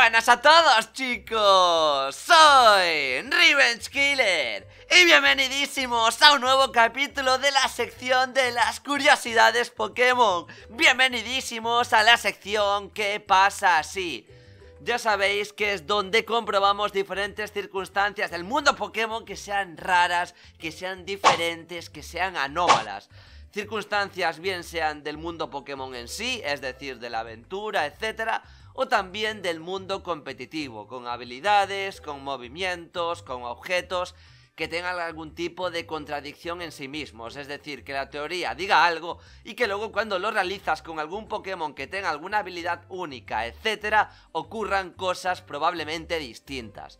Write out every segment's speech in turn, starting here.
buenas a todos chicos, soy Revenge Killer y bienvenidísimos a un nuevo capítulo de la sección de las curiosidades Pokémon. Bienvenidísimos a la sección que pasa así ya sabéis que es donde comprobamos diferentes circunstancias del mundo Pokémon que sean raras, que sean diferentes, que sean anómalas. Circunstancias bien sean del mundo Pokémon en sí, es decir, de la aventura, etcétera, o también del mundo competitivo, con habilidades, con movimientos, con objetos que tengan algún tipo de contradicción en sí mismos, es decir, que la teoría diga algo y que luego cuando lo realizas con algún Pokémon que tenga alguna habilidad única, etcétera, ocurran cosas probablemente distintas.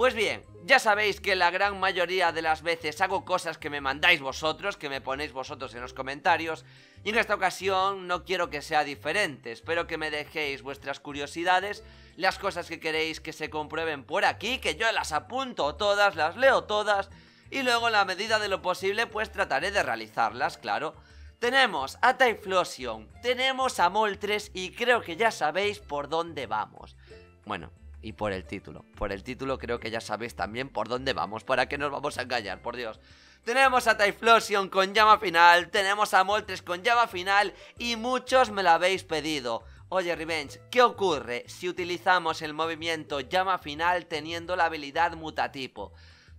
Pues bien, ya sabéis que la gran mayoría de las veces hago cosas que me mandáis vosotros, que me ponéis vosotros en los comentarios, y en esta ocasión no quiero que sea diferente, espero que me dejéis vuestras curiosidades, las cosas que queréis que se comprueben por aquí, que yo las apunto todas, las leo todas, y luego en la medida de lo posible pues trataré de realizarlas, claro. Tenemos a Typhlosion, tenemos a Moltres y creo que ya sabéis por dónde vamos. Bueno, y por el título. Por el título creo que ya sabéis también por dónde vamos, para qué nos vamos a engañar, por Dios. Tenemos a Typhlosion con llama final, tenemos a Moltres con llama final y muchos me lo habéis pedido. Oye Revenge, ¿qué ocurre si utilizamos el movimiento llama final teniendo la habilidad mutatipo?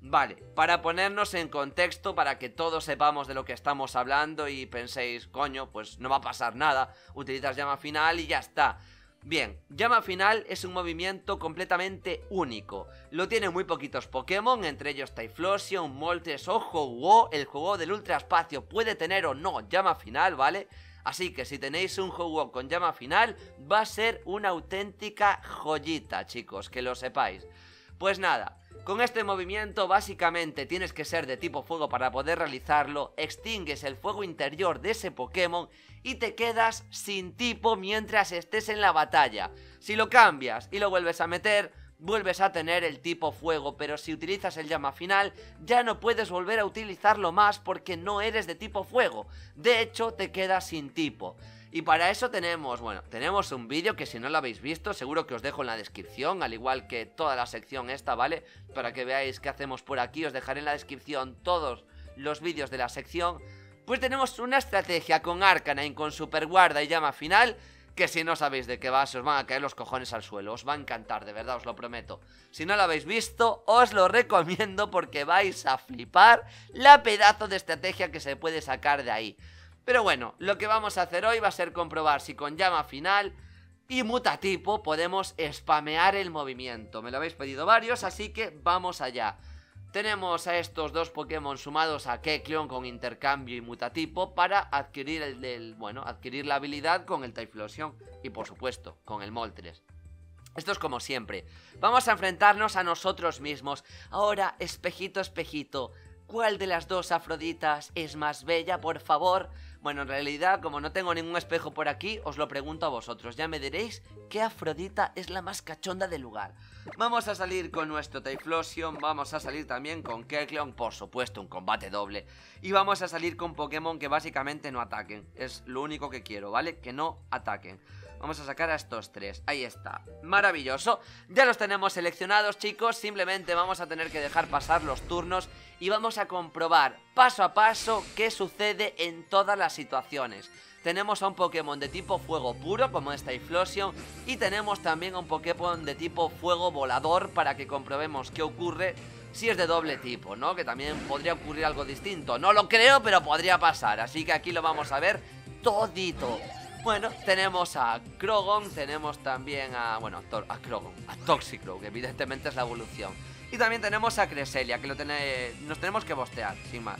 Vale, para ponernos en contexto, para que todos sepamos de lo que estamos hablando y penséis, coño, pues no va a pasar nada, utilizas llama final y ya está. Bien, llama final es un movimiento completamente único. Lo tienen muy poquitos Pokémon, entre ellos Typhlosion, Moltres o ho El juego del ultraespacio puede tener o no llama final, ¿vale? Así que si tenéis un ho con llama final, va a ser una auténtica joyita, chicos, que lo sepáis. Pues nada, con este movimiento básicamente tienes que ser de tipo fuego para poder realizarlo, extingues el fuego interior de ese Pokémon y te quedas sin tipo mientras estés en la batalla. Si lo cambias y lo vuelves a meter, vuelves a tener el tipo fuego, pero si utilizas el llama final, ya no puedes volver a utilizarlo más porque no eres de tipo fuego. De hecho, te quedas sin tipo. Y para eso tenemos, bueno, tenemos un vídeo que si no lo habéis visto, seguro que os dejo en la descripción, al igual que toda la sección esta, ¿vale? Para que veáis qué hacemos por aquí, os dejaré en la descripción todos los vídeos de la sección. Pues tenemos una estrategia con Arcanine, con Super Guarda y llama final, que si no sabéis de qué va, se os van a caer los cojones al suelo. Os va a encantar, de verdad, os lo prometo. Si no lo habéis visto, os lo recomiendo porque vais a flipar la pedazo de estrategia que se puede sacar de ahí. Pero bueno, lo que vamos a hacer hoy va a ser comprobar si con llama final y mutatipo podemos spamear el movimiento. Me lo habéis pedido varios, así que vamos allá. Tenemos a estos dos Pokémon sumados a Kecleon con intercambio y mutatipo para adquirir el, bueno, adquirir la habilidad con el Typhlosion y por supuesto con el Moltres. Esto es como siempre. Vamos a enfrentarnos a nosotros mismos. Ahora, espejito, espejito, ¿cuál de las dos Afroditas es más bella, por favor? Bueno, en realidad, como no tengo ningún espejo por aquí, os lo pregunto a vosotros. Ya me diréis qué Afrodita es la más cachonda del lugar. Vamos a salir con nuestro Typhlosion, vamos a salir también con Kecleon, por supuesto, un combate doble. Y vamos a salir con Pokémon que básicamente no ataquen. Es lo único que quiero, ¿vale? Que no ataquen. Vamos a sacar a estos tres, ahí está Maravilloso, ya los tenemos seleccionados chicos Simplemente vamos a tener que dejar pasar los turnos Y vamos a comprobar paso a paso qué sucede en todas las situaciones tenemos a un Pokémon de tipo fuego puro como esta Typhlosion y tenemos también a un Pokémon de tipo fuego volador para que comprobemos qué ocurre si es de doble tipo, ¿no? Que también podría ocurrir algo distinto. No lo creo, pero podría pasar, así que aquí lo vamos a ver todito. Bueno, tenemos a Krogon, tenemos también a... Bueno, a, a Krogon, a Toxicrow, que evidentemente es la evolución. Y también tenemos a Creselia, que lo tiene, nos tenemos que bostear, sin más.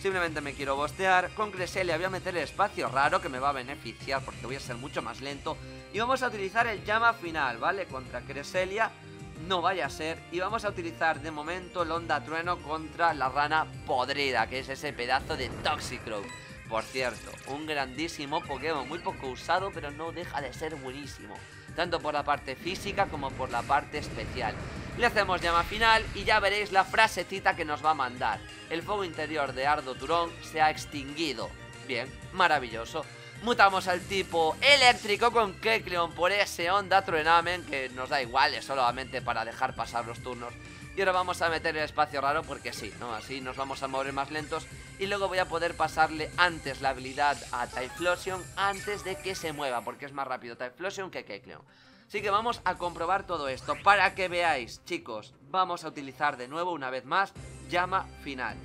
Simplemente me quiero bostear. Con Creselia voy a meter el espacio raro que me va a beneficiar porque voy a ser mucho más lento. Y vamos a utilizar el llama final, ¿vale? Contra Creselia no vaya a ser. Y vamos a utilizar de momento el onda trueno contra la rana podrida, que es ese pedazo de Toxicrow. Por cierto, un grandísimo Pokémon, muy poco usado, pero no deja de ser buenísimo. Tanto por la parte física como por la parte especial. Le hacemos llama final y ya veréis la frasecita que nos va a mandar. El fuego interior de Ardo Turón se ha extinguido. Bien, maravilloso. Mutamos al tipo eléctrico con Kekleon por ese Onda Truenamen Que nos da igual, es solamente para dejar pasar los turnos y ahora vamos a meter el espacio raro porque sí, ¿no? Así nos vamos a mover más lentos y luego voy a poder pasarle antes la habilidad a Typhlosion antes de que se mueva, porque es más rápido Typhlosion que Kekleon. Así que vamos a comprobar todo esto para que veáis, chicos, vamos a utilizar de nuevo una vez más llama final.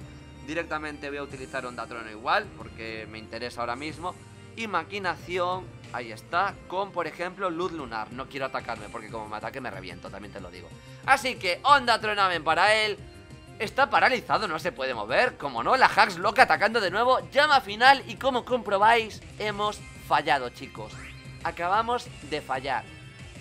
Directamente voy a utilizar Onda Trono igual, porque me interesa ahora mismo. Y maquinación, ahí está, con por ejemplo luz lunar. No quiero atacarme porque como me ataque me reviento, también te lo digo. Así que Onda Tronamen para él. Está paralizado, no se puede mover, como no, la Hax loca atacando de nuevo, llama final y como comprobáis, hemos fallado chicos. Acabamos de fallar.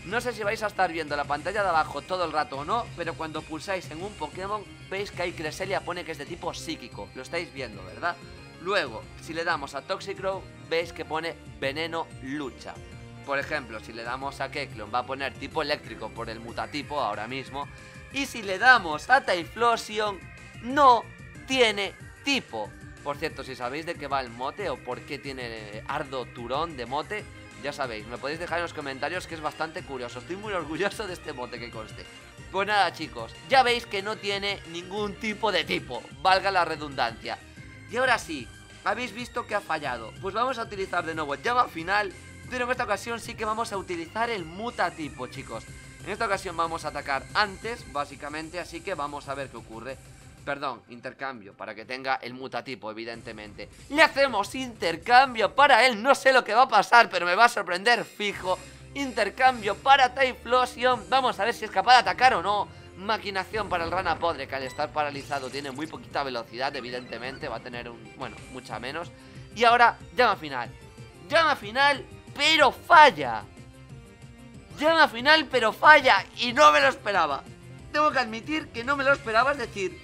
No sé si vais a estar viendo la pantalla de abajo todo el rato o no, pero cuando pulsáis en un Pokémon veis que hay Cresselia pone que es de tipo psíquico. Lo estáis viendo, ¿verdad? Luego, si le damos a Toxicrow, veis que pone veneno lucha. Por ejemplo, si le damos a Keklon va a poner tipo eléctrico por el mutatipo ahora mismo. Y si le damos a Typhlosion, no tiene tipo. Por cierto, si sabéis de qué va el mote o por qué tiene Ardo Turón de mote, ya sabéis, me podéis dejar en los comentarios que es bastante curioso. Estoy muy orgulloso de este mote que conste. Pues nada chicos, ya veis que no tiene ningún tipo de tipo, valga la redundancia. Y ahora sí, habéis visto que ha fallado. Pues vamos a utilizar de nuevo llama final pero en esta ocasión sí que vamos a utilizar el mutatipo, chicos. En esta ocasión vamos a atacar antes, básicamente, así que vamos a ver qué ocurre. Perdón, intercambio, para que tenga el mutatipo, evidentemente. Le hacemos intercambio para él, no sé lo que va a pasar, pero me va a sorprender, fijo. Intercambio para Typhlosion, vamos a ver si es capaz de atacar o no. Maquinación para el Rana Podre, que al estar paralizado tiene muy poquita velocidad, evidentemente, va a tener un, bueno, mucha menos. Y ahora, llama final. Llama final pero falla. Llama final, pero falla. Y no me lo esperaba. Tengo que admitir que no me lo esperaba, es decir,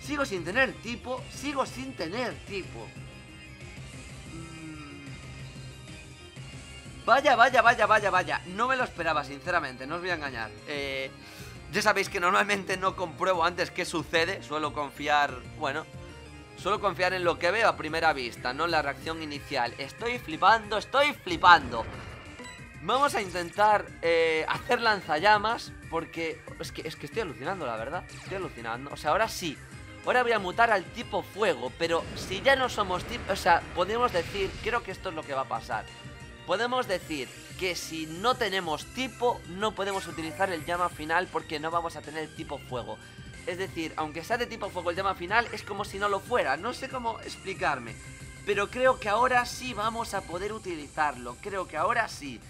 sigo sin tener tipo, sigo sin tener tipo. Mm. Vaya, vaya, vaya, vaya, vaya. No me lo esperaba, sinceramente, no os voy a engañar. Eh, ya sabéis que normalmente no compruebo antes qué sucede. Suelo confiar, bueno, Suelo confiar en lo que veo a primera vista, no en la reacción inicial. Estoy flipando, estoy flipando. Vamos a intentar eh, hacer lanzallamas porque es que, es que estoy alucinando, la verdad. Estoy alucinando. O sea, ahora sí. Ahora voy a mutar al tipo fuego, pero si ya no somos tipo... O sea, podemos decir, creo que esto es lo que va a pasar. Podemos decir que si no tenemos tipo, no podemos utilizar el llama final porque no vamos a tener tipo fuego. Es decir, aunque sea de tipo fuego el llama final, es como si no lo fuera. No sé cómo explicarme. Pero creo que ahora sí vamos a poder utilizarlo. Creo que ahora sí.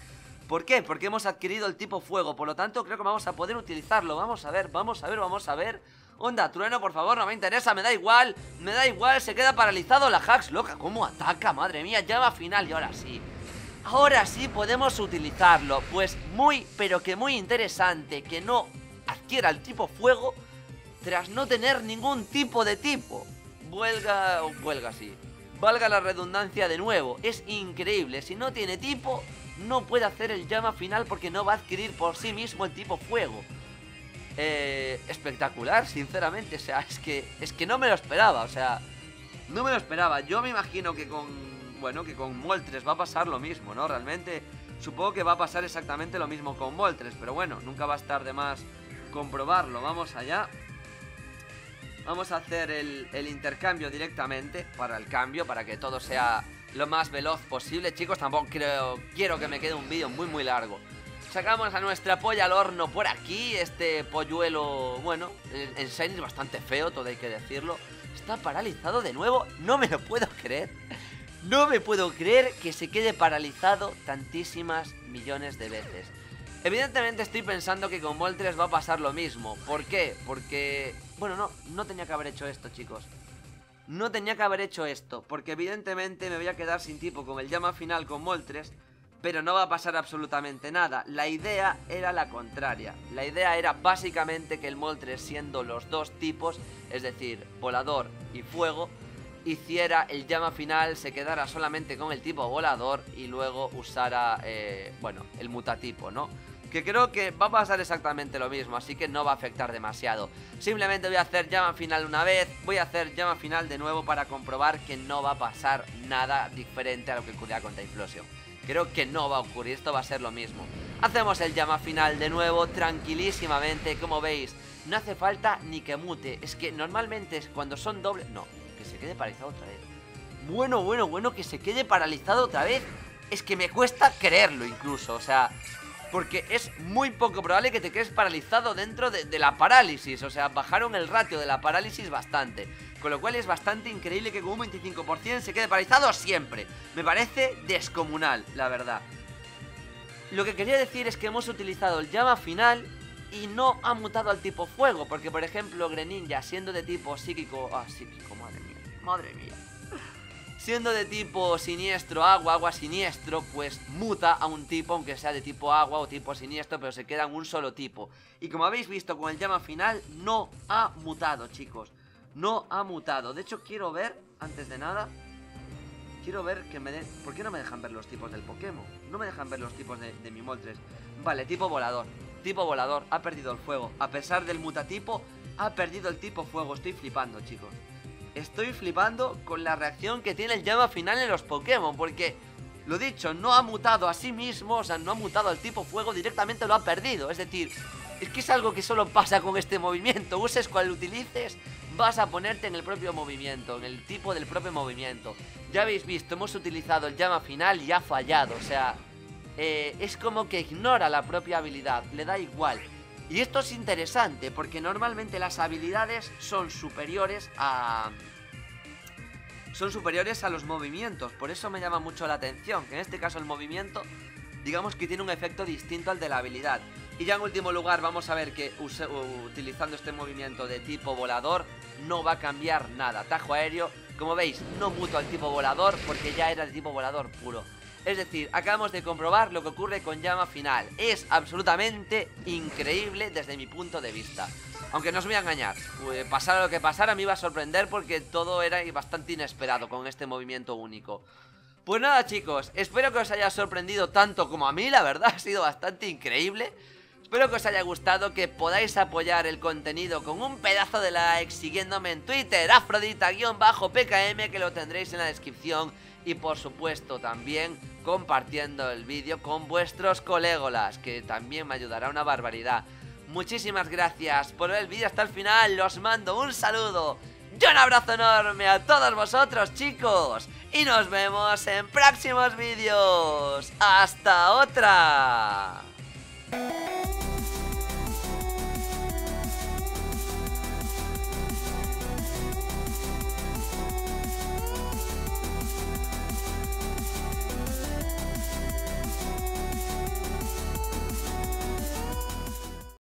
¿Por qué? Porque hemos adquirido el tipo fuego. Por lo tanto, creo que vamos a poder utilizarlo. Vamos a ver, vamos a ver, vamos a ver. Onda, trueno, por favor, no me interesa, me da igual. Me da igual, se queda paralizado la Hax. Loca, ¿cómo ataca? Madre mía, llama final y ahora sí. Ahora sí podemos utilizarlo. Pues muy, pero que muy interesante que no adquiera el tipo fuego tras no tener ningún tipo de tipo. Huelga, huelga sí. Valga la redundancia de nuevo, es increíble. Si no tiene tipo, no puede hacer el llama final porque no va a adquirir por sí mismo el tipo fuego. Eh, espectacular, sinceramente. O sea, es que, es que no me lo esperaba. O sea, no me lo esperaba. Yo me imagino que con, bueno, que con Moltres va a pasar lo mismo, ¿no? Realmente, supongo que va a pasar exactamente lo mismo con Moltres. Pero bueno, nunca va a estar de más comprobarlo. Vamos allá. Vamos a hacer el, intercambio directamente para el cambio, para que todo sea lo más veloz posible. Chicos, tampoco quiero que me quede un vídeo muy muy largo. Sacamos a nuestra polla al horno por aquí. Este polluelo, bueno, en Shiny es bastante feo, todo hay que decirlo. Está paralizado de nuevo, no me lo puedo creer. No me puedo creer que se quede paralizado tantísimas millones de veces. Evidentemente estoy pensando que con Moltres va a pasar lo mismo. ¿Por qué? Porque... Bueno, no, no tenía que haber hecho esto, chicos. No tenía que haber hecho esto, porque evidentemente me voy a quedar sin tipo con el llama final con Moltres, pero no va a pasar absolutamente nada. La idea era la contraria. La idea era básicamente que el Moltres, siendo los dos tipos, es decir, volador y fuego, hiciera el llama final, se quedara solamente con el tipo volador y luego usara, eh, bueno, el mutatipo, ¿no? Que creo que va a pasar exactamente lo mismo, así que no va a afectar demasiado. Simplemente voy a hacer llama final una vez, voy a hacer llama final de nuevo para comprobar que no va a pasar nada diferente a lo que ocurría con Typhlosion. Creo que no va a ocurrir, esto va a ser lo mismo. Hacemos el llama final de nuevo, tranquilísimamente, como veis, no hace falta ni que mute, es que normalmente cuando son dobles... No, que se quede paralizado otra vez. Bueno, bueno, bueno, que se quede paralizado otra vez. Es que me cuesta creerlo incluso, o sea, porque es muy poco probable que te quedes paralizado dentro de, la parálisis. O sea, bajaron el ratio de la parálisis bastante. Con lo cual es bastante increíble que con un 25% se quede paralizado siempre. Me parece descomunal, la verdad. Lo que quería decir es que hemos utilizado el llama final y no ha mutado al tipo fuego. Porque, por ejemplo, Greninja, siendo de tipo psíquico... Ah, psíquico, madre mía. Madre mía siendo de tipo siniestro agua, agua siniestro, pues muta a un tipo, aunque sea de tipo agua o tipo siniestro, pero se queda en un solo tipo. Y como habéis visto con el llama final, no ha mutado, chicos. No ha mutado. De hecho, quiero ver, antes de nada, quiero ver que me den... ¿Por qué no me dejan ver los tipos del Pokémon? No me dejan ver los tipos de, mi Moltres. Vale, tipo volador. Tipo volador, ha perdido el fuego. A pesar del mutatipo, ha perdido el tipo fuego. Estoy flipando, chicos estoy flipando con la reacción que tiene el llama final en los Pokémon, porque, lo dicho, no ha mutado a sí mismo, o sea, no ha mutado al tipo fuego, directamente lo ha perdido, es decir, es que es algo que solo pasa con este movimiento, uses cual utilices, vas a ponerte en el propio movimiento, en el tipo del propio movimiento. Ya habéis visto, hemos utilizado el llama final y ha fallado, o sea, eh, es como que ignora la propia habilidad, le da igual. Y esto es interesante porque normalmente las habilidades son superiores a... Son superiores a los movimientos, por eso me llama mucho la atención, que en este caso el movimiento, digamos que tiene un efecto distinto al de la habilidad. Y ya en último lugar vamos a ver que utilizando este movimiento de tipo volador no va a cambiar nada. Tajo aéreo, como veis, no muto al tipo volador porque ya era de tipo volador puro. Es decir, acabamos de comprobar lo que ocurre con llama final. Es absolutamente increíble desde mi punto de vista. Aunque no os voy a engañar, pues, pasara lo que pasara me iba a sorprender porque todo era bastante inesperado con este movimiento único. Pues nada chicos, espero que os haya sorprendido tanto como a mí, la verdad ha sido bastante increíble. Espero que os haya gustado, que podáis apoyar el contenido con un pedazo de like siguiéndome en Twitter, afrodita-pkm, que lo tendréis en la descripción y por supuesto también compartiendo el vídeo con vuestros colegolas, que también me ayudará una barbaridad. Muchísimas gracias por ver el vídeo hasta el final, os mando un saludo y un abrazo enorme a todos vosotros chicos y nos vemos en próximos vídeos. ¡Hasta otra!